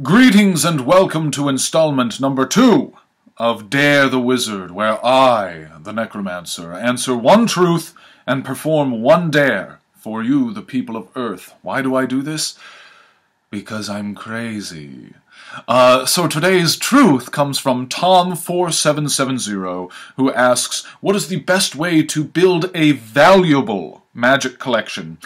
Greetings and welcome to installment number two of Dare the Wizard, where I, the Necromancer, answer one truth and perform one dare for you, the people of Earth. Why do I do this? Because I'm crazy. Uh, so today's truth comes from Tom4770, who asks, What is the best way to build a valuable magic collection?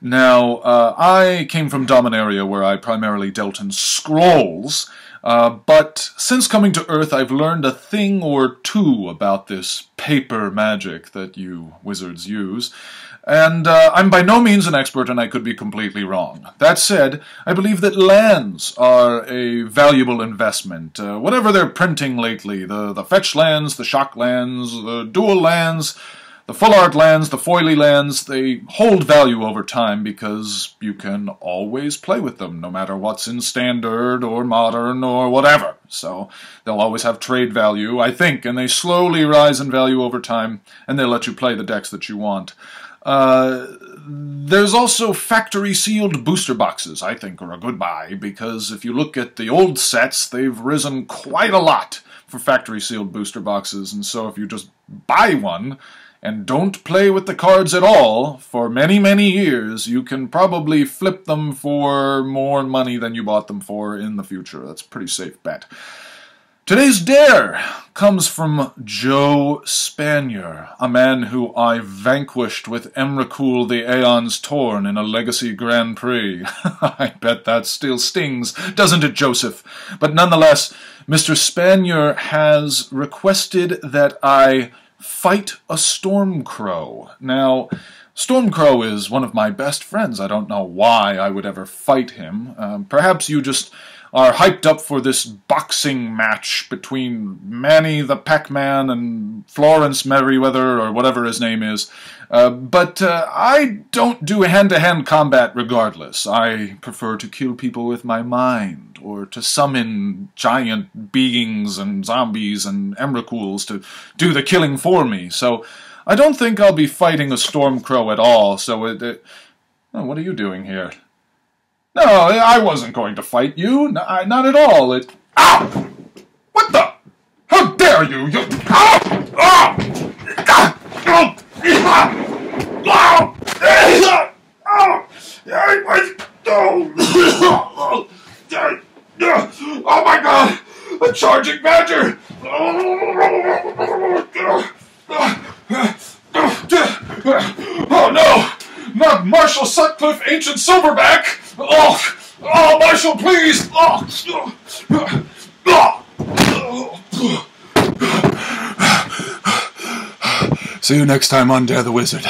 Now, uh, I came from Dominaria, where I primarily dealt in scrolls, uh, but since coming to Earth, I've learned a thing or two about this paper magic that you wizards use. And uh, I'm by no means an expert, and I could be completely wrong. That said, I believe that lands are a valuable investment. Uh, whatever they're printing lately, the, the fetch lands, the shock lands, the dual lands, the full art lands, the foily lands, they hold value over time because you can always play with them, no matter what's in standard or modern or whatever. So they'll always have trade value, I think, and they slowly rise in value over time, and they let you play the decks that you want. Uh, there's also factory sealed booster boxes, I think, are a good buy, because if you look at the old sets, they've risen quite a lot for factory sealed booster boxes, and so if you just buy one and don't play with the cards at all for many, many years, you can probably flip them for more money than you bought them for in the future. That's a pretty safe bet. Today's dare comes from Joe Spanier, a man who I vanquished with Emrakul the Aeon's Torn in a Legacy Grand Prix. I bet that still stings, doesn't it, Joseph? But nonetheless, Mr. Spanier has requested that I fight a Stormcrow. Now, Stormcrow is one of my best friends. I don't know why I would ever fight him. Um, perhaps you just are hyped up for this boxing match between Manny the Pac-Man and Florence Merriweather, or whatever his name is. Uh, but uh, I don't do hand-to-hand combat regardless. I prefer to kill people with my mind, or to summon giant beings and zombies and emrakuls to do the killing for me. So I don't think I'll be fighting a Stormcrow at all, so it... it oh, what are you doing here? No, I wasn't going to fight you. Not at all. It. Ow! What the? How dare you? You. Ow! Ow! Ow! Oh my god! Charging badger! Oh no! Not Marshall Sutcliffe, ancient silverback! Oh, oh, Marshall, please! Oh, See you next time on Dare the Wizard.